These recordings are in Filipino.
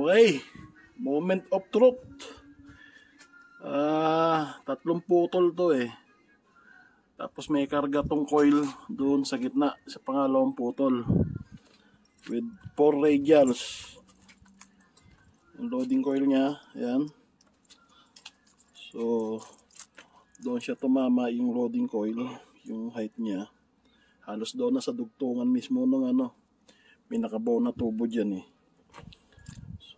Okay. Moment of truth. Ah, tatlong putol to eh. Tapos may karga tong coil doon sa gitna sa pangalawang putol. With 4 radials. Yung loading coil niya, ayan. So, doon siya tumama yung loading coil, yung height niya. Halos doon na sa dugtungan mismo ng ano. May nakabaw na tubo dyan eh.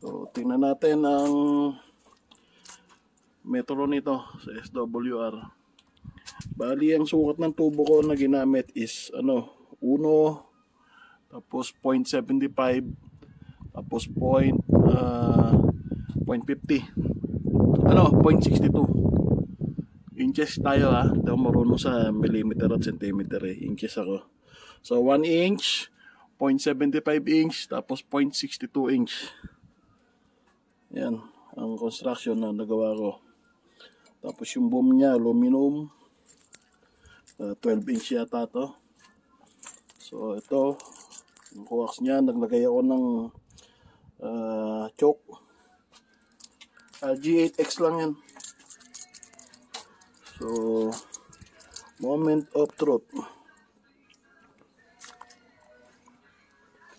So, tingnan natin ang metro nito sa SWR. Bali, ang sukat ng tubo ko na ginamit is ano, 1, tapos 0.75, tapos point, uh, 0.50. Ano, 0.62. Inches tayo ha. Hindi ako marunong sa millimeter at centimeter eh. Inches ako. So, 1 inch, 0.75 inch, tapos 0.62 inch. Yan, ang construction na nagawa ko. Tapos yung boom niya, aluminum. Uh, 12 inch yata to. So ito, yung coax niya, naglagay ako ng uh, choke. Uh, G8X lang yan. So, moment of truth.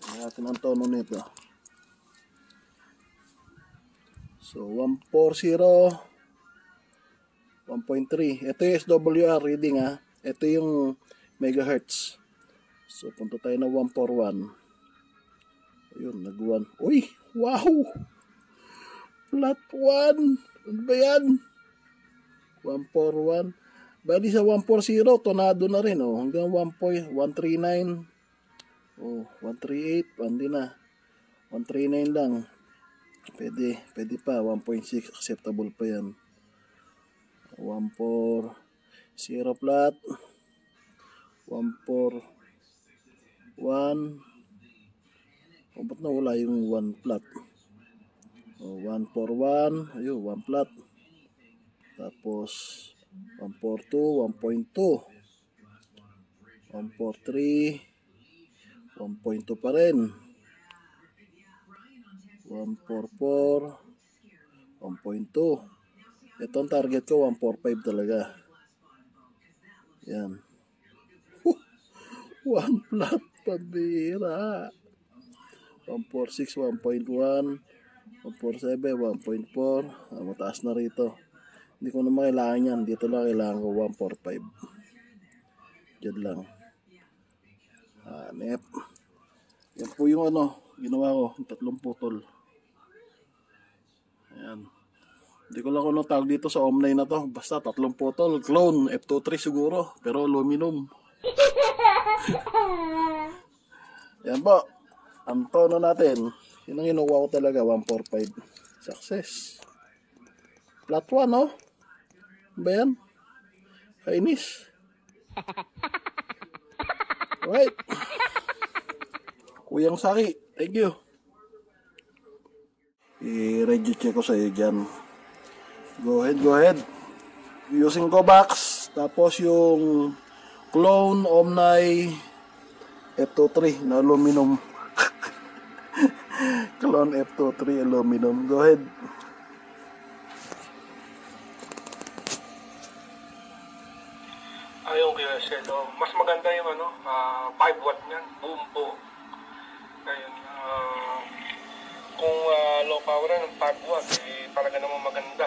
Tingnan natin ang tono nito. So, 140, 1.3. Ito yung SWR reading ha. Ito yung megahertz. So, punta tayo na 141. Ayun, nag-1. Uy! Wow! Flat 1! Ano ba yan? 141. Bali sa 140, tonado na rin. Oh. Hanggang 1.139. Oh, 138. Pandi na. 139 lang. Pwede, pwede pa. 1.6 acceptable pa yan. 1.4 0 flat. 1.4 1 o ba't nawala yung 1 flat? O, 141 ayun, 1 flat. Tapos 142, 1.2 143 1.2 pa rin 144 1.2 ito ang target ko 145 talaga. Yan. 1 flat pabira 146 1.1 147 1.4 ah, mataas na rito. Hindi ko naman kailangan yan. Dito lang kailangan ko 145 dyan lang. Hanep yan po yung ano ginawa ko yung tatlong putol ayan. Hindi ko lang kung ano tawag dito sa Omnay na to. Basta tatlong putol. Clone. F23 siguro. Pero aluminum. Yan po. Ang tono natin. Yun ang inuwa ko talaga. 145 success. Flat 1 no? Ba yan? Kainis. Right kuyang saki thank you i-radio check ko sa iyo dyan. Go ahead go ahead. Using Gobax tapos yung clone Omni F23 na aluminum. Clone F23 aluminum. Go ahead. Ayun kaya Selo. Mas maganda yung ano, ah, 5 watt niyan, boom po. Ayun, ah, kung ah, low power ng 5 watt, eh, talaga namang maganda.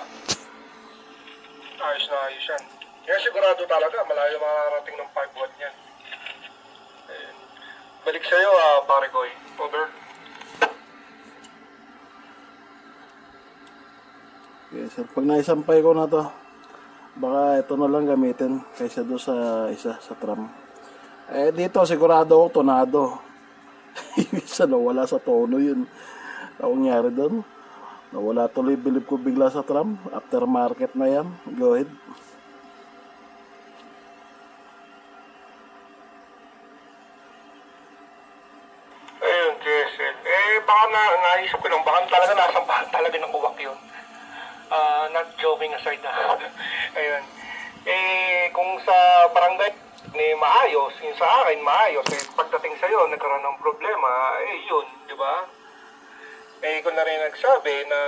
Ayos na ayos yan. Kaya sigurado talaga, malayo makarating ng 5 watt niyan. Ayun. Balik sa'yo, ah, pare Koy. Over. Okay, sir. Pag naisampay ko na to, baka ito na lang gamitin kaysa doon sa isa sa tram. Eh dito sigurado ako tonado. Isa nawala sa tono yun. Ang nangyari doon. Nawala tuloy bilib ko bigla sa tram. Aftermarket na yan. Go ahead. Ayun, KSL. Eh, baka na, naisip ko lang, baka talaga nasa bahan talaga ng uwak yun. Ah, not joking aside na. Ayun. Eh, kung sa barangay ni maayos, yung sa akin maayos, eh, pagdating sa'yo, nagkaroon ng problema, eh, yun, di ba? Eh, ko na rin nagsabi na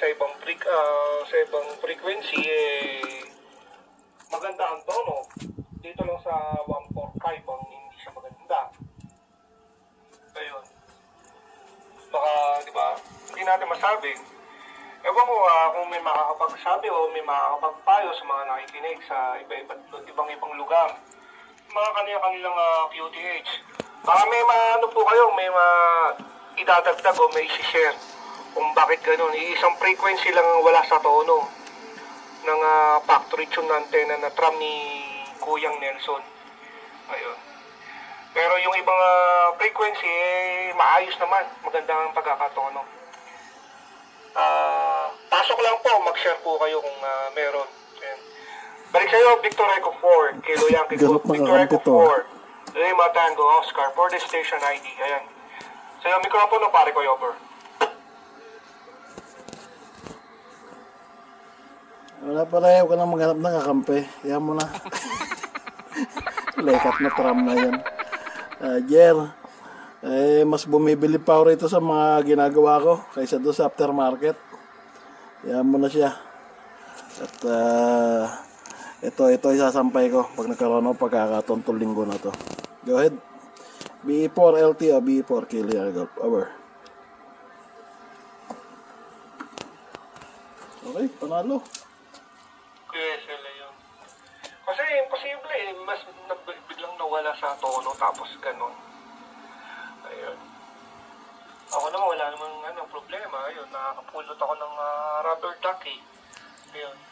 sa ibang freak, ah, sa ibang frequency, eh, maganda ang tono. Dito lang sa 145 ang hindi siya maganda. Ayun. Baka, di ba, hindi natin masabi. Ewan ko ah, kung may makakapagsabi o may makakapagpayo sa mga nakikinig sa iba-iba, ibang-ibang lugar. Mga kanilang uh, QTH. Baka may maano po kayo, may ma idadagdag o may isi-share kung bakit ganun. Iisang frequency lang ang wala sa tono ng ah, factory tune na antenna na tram ni Kuyang Nelson. Ayun. Pero yung ibang ah, frequency, eh, maayos naman. Maganda ang pagkakatono. Ah, pasok lang po, mag-share po kayo kung ah, meron. Ayan. Balik sa'yo, Victor Echo 4, Kilo Yankee. Victor to. 4, Lima Tango Oscar, for the station ID. Ayan. Sa'yo, mikropono, pare ko, over. Wala pala, ayaw ka na maghanap ng kakampi. Yan mo na. Lekat na tram na yan. Ah, Jer, eh, mas bumibili pa rito sa mga ginagawa ko kaysa doon sa aftermarket. Yan mo na siya. At ah, ito, ito isasampay ko pag nagkaroon ako pagkakataon tong linggo na to. Go ahead. BE4 LT o BE4 Kilo Golf. Over. Okay, panalo. Yes, sila yun. Kasi imposible eh, mas biglang nawala sa tono tapos ganun. Ayun. Ako naman wala namang ano, problema. Ayun, nakakapulot ako ng ah, rubber ducky. Ayun.